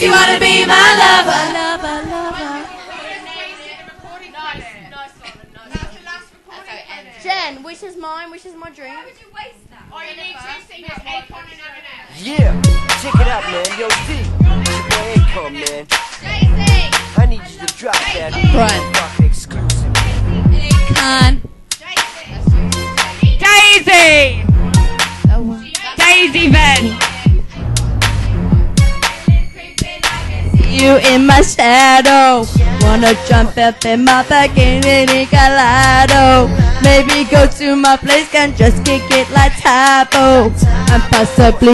if you wanna be my lover. lover, lover. Jen, which is mine, which is my dream? Why would you waste that? Oh, you need to sing this Akon and Eminem. Yeah, check it out, man. Yo, D, it's your come Akon, man. I need you to drop that. Brian. Exclusive. Akon. Daisy! Daisy Venn. You in my shadow. Wanna jump up in my any galado. Maybe go to my place and just kick it like Tabo. And possibly.